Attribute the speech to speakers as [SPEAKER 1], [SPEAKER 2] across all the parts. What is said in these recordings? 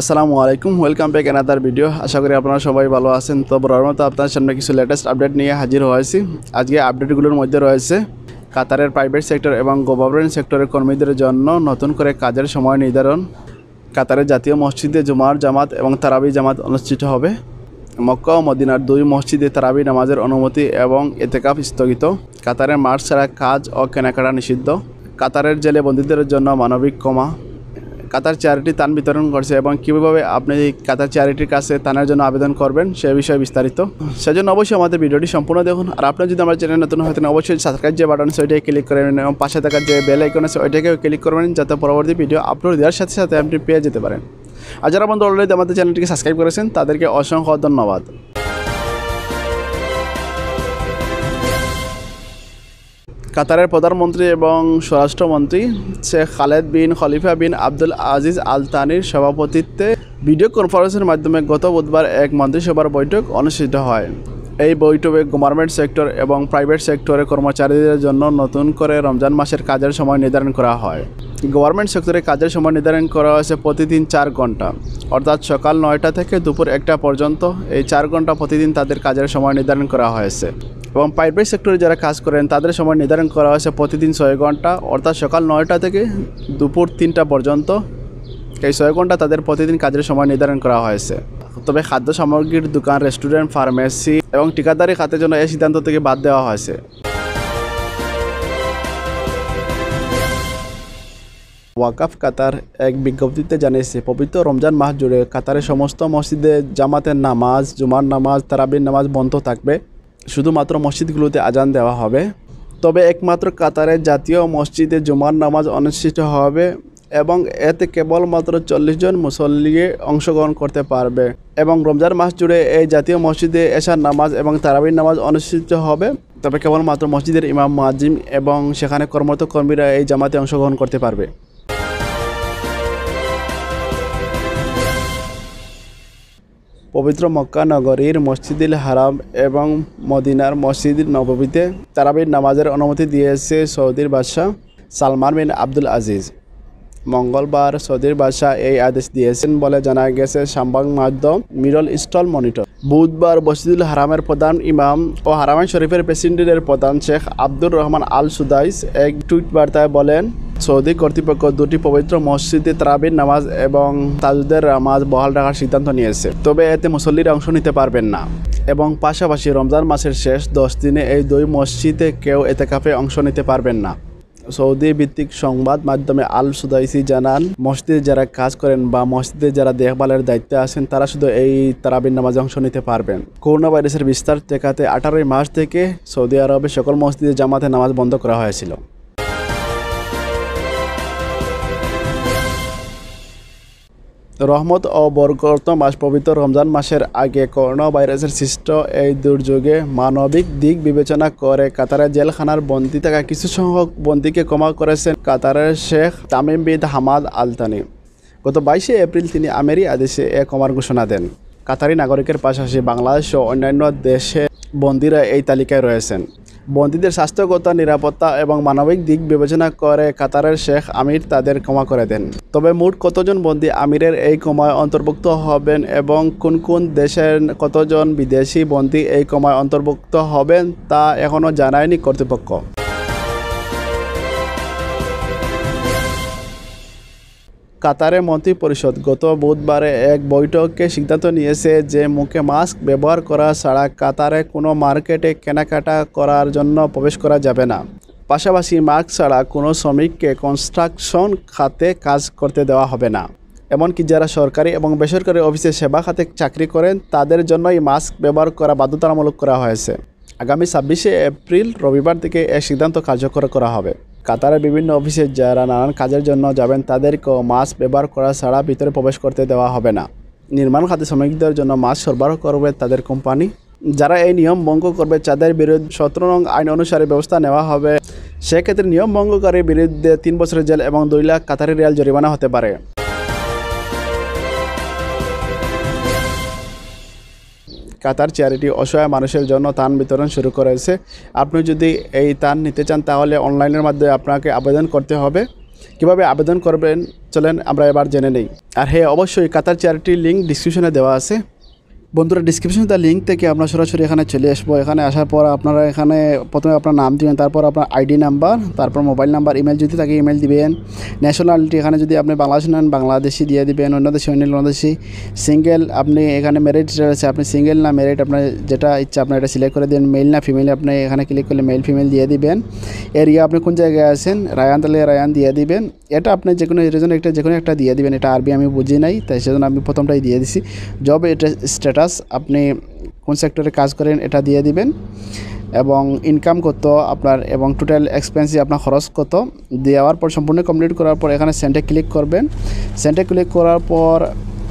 [SPEAKER 1] আসসালামু আলাইকুম welcome back another video আশা করি আপনারা সবাই ভালো আছেন। তো বরাবর মতো আপনার সামনে কিছু লেটেস্ট আপডেট নিয়ে হাজির হয়েছি। আজকে আপডেটগুলোর মধ্যে রয়েছে কাতারের প্রাইভেট সেক্টর এবং গভর্নমেন্ট সেক্টরের কর্মীদের জন্য নতুন করে কাজের সময় নির্ধারণ। কাতারের জাতীয় মসজিদে জুমার জামাত এবং তারাবি জামাত অনুষ্ঠিত হবে। মক্কা ও মদিনার দুই মসজিদে তারাবি নামাজের অনুমতি এবং এতেকাফ স্থগিত। কাতারের মাঠ ছাড়া কাজ ও কেনাকাটা নিষিদ্ধ। কাতারের জেলে বন্দীদের জন্য মানবিক কমা কাতার চ্যারিটি তান বিতরণ করছে এবং কীভাবে আপনি কাতার চ্যারিটির কাছে তানের জন্য আবেদন করবেন সে বিষয়ে বিস্তারিত। সেজন্য অবশ্যই আমাদের ভিডিওটি সম্পূর্ণ দেখুন। আর আপনি যদি আমার চ্যানেল নতুন হতেন অবশ্যই সাবস্ক্রাইব যে বাটন আছে, ওইটাকে ক্লিক করে নেবেন এবং পাশে থাকার যে বেল আইকন আছে, ওইটাকেও ক্লিক করবেন যাতে পরবর্তী ভিডিও আপলোড দেওয়ার সাথে সাথে আপনি পেয়ে যেতে পারেন। আর যারা বন্ধু অলরেডি আমাদের চ্যানেলটিকে সাবস্ক্রাইব করেছেন, তাদেরকে অসংখ্য ধন্যবাদ। কাতারের প্রধানমন্ত্রী এবং স্বরাষ্ট্রমন্ত্রী শেখ খালেদ বিন খলিফা বিন আব্দুল আজিজ আল তানির সভাপতিত্বে ভিডিও কনফারেন্সের মাধ্যমে গত বুধবার এক মন্ত্রিসভার বৈঠক অনুষ্ঠিত হয়। এই বৈঠকে গভর্নমেন্ট সেক্টর এবং প্রাইভেট সেক্টরের কর্মচারীদের জন্য নতুন করে রমজান মাসের কাজের সময় নির্ধারণ করা হয়। গভর্নমেন্ট সেক্টরে কাজের সময় নির্ধারণ করা হয়েছে প্রতিদিন চার ঘণ্টা অর্থাৎ সকাল নয়টা থেকে দুপুর একটা পর্যন্ত এই চার ঘণ্টা প্রতিদিন তাদের কাজের সময় নির্ধারণ করা হয়েছে। এবং প্রাইভেট সেক্টরে যারা কাজ করেন, তাদের সময় নির্ধারণ করা হয়েছে প্রতিদিন ছয় ঘণ্টা। অর্থাৎ সকাল নয়টা থেকে দুপুর তিনটা পর্যন্ত এই ছয় ঘণ্টা তাদের প্রতিদিন কাজের সময় নির্ধারণ করা হয়েছে। তবে খাদ্য সামগ্রীর দোকান রেস্টুরেন্ট ফার্মেসি এবং ঠিকাদারি খাতের জন্য এই সিদ্ধান্ত থেকে বাদ দেওয়া হয়েছে। ওয়াকাফ কাতার এক বিজ্ঞপ্তিতে জানিয়েছে, পবিত্র রমজান মাস জুড়ে কাতারের সমস্ত মসজিদে জামাতের নামাজ, জুমার নামাজ, তারাবির নামাজ বন্ধ থাকবে। শুধুমাত্র মসজিদগুলোতে আজান দেওয়া হবে। তবে একমাত্র কাতারের জাতীয় মসজিদে জুমার নামাজ অনুষ্ঠিত হবে এবং এতে কেবলমাত্র চল্লিশ জন মুসল্লি অংশগ্রহণ করতে পারবে এবং রমজান মাস জুড়ে এই জাতীয় মসজিদে এশার নামাজ এবং তারাবির নামাজ অনুষ্ঠিত হবে। তবে কেবলমাত্র মসজিদের ইমাম, মাজিম এবং সেখানে কর্মরত কর্মীরা এই জামাতে অংশগ্রহণ করতে পারবে। পবিত্র মক্কা নগরীর মসজিদুল হারাম এবং মদিনার মসজিদ নববীতে তারাবির নামাজের অনুমতি দিয়েছে সৌদির বাদশাহ সালমান বিন আব্দুল আজিজ। মঙ্গলবার সৌদির বাদশাহ এই আদেশ দিয়েছেন বলে জানা গেছে সংবাদ মাধ্যম মিরল ইস্টল মনিটর। বুধবার মসজিদুল হারামের প্রধান ইমাম ও হারামাই শরীফের প্রেসিডেন্টের প্রধান Sheikh Abdur Rahman Al Sudais এক টুইট বার্তায় বলেন, সৌদি কর্তৃপক্ষ দুটি পবিত্র মসজিদে তারাবির নামাজ এবং তাজুদের নামাজ বহাল রাখার সিদ্ধান্ত নিয়েছে, তবে এতে মুসল্লিরা অংশ নিতে পারবেন না। এবং পাশাপাশি রমজান মাসের শেষ দশ দিনে এই দুই মসজিদে কেউ এতে কাপে অংশ নিতে পারবেন না। সৌদি ভিত্তিক সংবাদ মাধ্যমে আল সুদাইসি জানান, মসজিদে যারা কাজ করেন বা মসজিদে যারা দেখভালের দায়িত্বে আছেন, তারা শুধু এই তারাবির নামাজ অংশ নিতে পারবেন। করোনা ভাইরাসের বিস্তার ঠেকাতে আঠারোই মার্চ থেকে সৌদি আরবে সকল মসজিদে জামাতে নামাজ বন্ধ করা হয়েছিল। রহমত ও বরকত মাস পবিত্র রমজান মাসের আগে করোনা ভাইরাসের সৃষ্ট এই দুর্যোগে মানবিক দিক বিবেচনা করে কাতারের জেলখানার বন্দী থাকা কিছু সংখ্যক বন্দীকে ক্ষমা করেছেন কাতারের শেখ তামিম বিদ হামাদ আলতানি। গত বাইশে এপ্রিল তিনি আমেরি আদেশে এ ক্ষমার ঘোষণা দেন। কাতারি নাগরিকের পাশাপাশি বাংলাদেশ ও অন্যান্য দেশে বন্দীরা এই তালিকায় রয়েছেন। বন্দীদের স্বাস্থ্যগত নিরাপত্তা এবং মানবিক দিক বিবেচনা করে কাতারের শেখ আমির তাদের ক্ষমা করে দেন। তবে মোট কতজন বন্দী আমিরের এই কমায় অন্তর্ভুক্ত হবেন এবং কোন কোন দেশের কতজন বিদেশি বন্দী এই কমায় অন্তর্ভুক্ত হবেন তা এখনও জানায়নি কর্তৃপক্ষ। কাতারের মন্ত্রী পরিষদ গত বুধবারে এক বৈঠকে সিদ্ধান্ত নিয়েছে যে মুখে মাস্ক ব্যবহার করা ছাড়া কাতারে কোনো মার্কেটে কেনাকাটা করার জন্য প্রবেশ করা যাবে না। পাশাপাশি মাস্ক ছাড়া কোনো শ্রমিককে কনস্ট্রাকশন খাতে কাজ করতে দেওয়া হবে না। এমনকি যারা সরকারি এবং বেসরকারি অফিসে সেবা খাতে চাকরি করেন, তাদের জন্যই মাস্ক ব্যবহার করা বাধ্যতামূলক করা হয়েছে। আগামী ছাব্বিশে এপ্রিল রবিবার থেকে এই সিদ্ধান্ত কার্যকর করা হবে। কাতারের বিভিন্ন অফিসে যারা নানান কাজের জন্য যাবেন, তাদেরকেও মাস্ক ব্যবহার করা ছাড়া ভিতরে প্রবেশ করতে দেওয়া হবে না। নির্মাণ খাতে শ্রমিকদের জন্য মাস্ক সরবরাহ করবে তাদের কোম্পানি। যারা এই নিয়ম ভঙ্গ করবে, তাদের বিরুদ্ধে সতেরো নং আইন অনুসারে ব্যবস্থা নেওয়া হবে। সেক্ষেত্রে নিয়ম ভঙ্গকারীর বিরুদ্ধে তিন বছরের জেল এবং দুই লাখ কাতারের রিয়াল জরিমানা হতে পারে। কাতার চ্যারিটি অসহায় মানুষের জন্য তান বিতরণ শুরু করেছে। আপনি যদি এই তান নিতে চান, তাহলে অনলাইনের মাধ্যমে আপনাকে আবেদন করতে হবে। কীভাবে আবেদন করবেন, চলেন আমরা এবার জেনে নেই। আর হ্যাঁ অবশ্যই কাতার চ্যারিটির লিঙ্ক ডিসক্রিপশনে দেওয়া আছে। বন্ধুরা ডিসক্রিপশনে তার লিঙ্ক থেকে আমরা সরাসরি এখানে চলে আসব। এখানে আসার পর আপনারা এখানে প্রথমে আপনার নাম দিবেন, তারপর আপনার আইডি নাম্বার তারপর মোবাইল নাম্বার ইমেল যদি থাকে ইমেল দিবেন। ন্যাশনালিটি এখানে যদি আপনি বাংলাদেশ নেন, বাংলাদেশি দিয়ে দিবেন, অন্য দেশে, অন্য বাংলাদেশি। সিঙ্গেল আপনি এখানে মেরিট আছে, আপনি সিঙ্গেল না মেরিট আপনার যেটা ইচ্ছা, আপনি এটা সিলেক্ট করে দেন মেল না ফিমেল আপনি এখানে ক্লিক করলে মেল ফিমেল দিয়ে দিবেন। এরিয়া আপনি কোন জায়গায় আছেন? রায়ান তাহলে রায়ান দিয়ে দিবেন। এটা আপনি যে কোনো এর জন্য একটা, যে কোনো একটা দিয়ে দিবেন। এটা আরবি আমি বুঝি নাই, তাই সেজন্য আমি প্রথমটাই দিয়ে দিছি। জব এটা স্ট্যাটাস আপনি কোন সেক্টরে কাজ করেন এটা দিয়ে দিবেন। এবং ইনকাম কত, আপনার এবং টোটাল এক্সপেন্সি আপনার খরচ কত, দেওয়ার পর সম্পূর্ণ কমপ্লিট করার পর এখানে সেন্টে ক্লিক করবেন। সেন্টে ক্লিক করার পর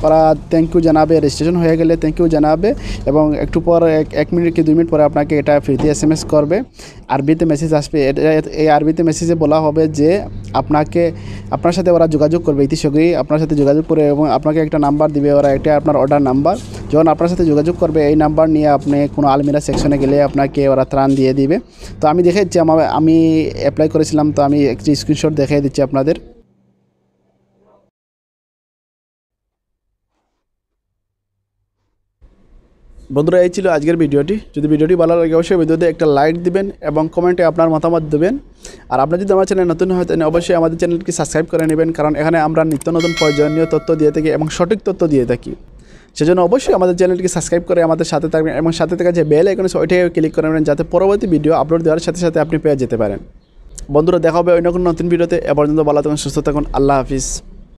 [SPEAKER 1] ওরা থ্যাংক ইউ জানাবে রেজিস্ট্রেশন হয়ে গেলে থ্যাংক ইউ জানাবে এবং একটু পর এক মিনিট কি দুই মিনিট পরে আপনাকে এটা ফ্রিতে এস এম এস করবে। আরবিতে মেসেজ আসবে। এই আরবিতে মেসেজে বলা হবে যে আপনাকে, আপনার সাথে ওরা যোগাযোগ করবে ইতি শীঘ্রই আপনার সাথে যোগাযোগ করে এবং আপনাকে একটা নাম্বার দিবে, ওরা এটা আপনার অর্ডার নাম্বার যখন আপনার সাথে যোগাযোগ করবে, এই নাম্বার নিয়ে আপনি কোনো আলমিরা সেকশনে গেলে আপনাকে ওরা ত্রাণ দিয়ে দিবে। তো আমি দেখেছি আমার, আমি অ্যাপ্লাই করেছিলাম, তো আমি একটি স্ক্রিনশট দেখিয়ে দিচ্ছি আপনাদের। বন্ধুরা, এই ছিল আজকের ভিডিওটি। যদি ভিডিওটি ভালো লাগে, অবশ্যই ভিডিওতে একটা লাইক দিবেন এবং কমেন্টে আপনার মতামত দেবেন। আর আপনি যদি আমার চ্যানেল নতুন হয়, তাহলে অবশ্যই আমাদের চ্যানেলকে সাবস্ক্রাইব করে নেবেন, কারণ এখানে আমরা নিত্য নতুন প্রয়োজনীয় তথ্য দিয়ে থাকি এবং সঠিক তথ্য দিয়ে থাকি। সেজন্য অবশ্যই আমাদের চ্যানেলকে সাবস্ক্রাইব করে আমাদের সাথে থাকবেন এবং সাথে থাকা যে বেল আইকন আছে ওইটাকে ক্লিক করে নেবেন, যাতে পরবর্তী ভিডিও আপলোড দেওয়ার সাথে সাথে আপনি পেয়ে যেতে পারেন। বন্ধুরা, দেখা হবে অন্য কোনো নতুন ভিডিওতে এ পর্যন্ত ভালো থাকুন, সুস্থ থাকুন। আল্লাহ হাফিজ।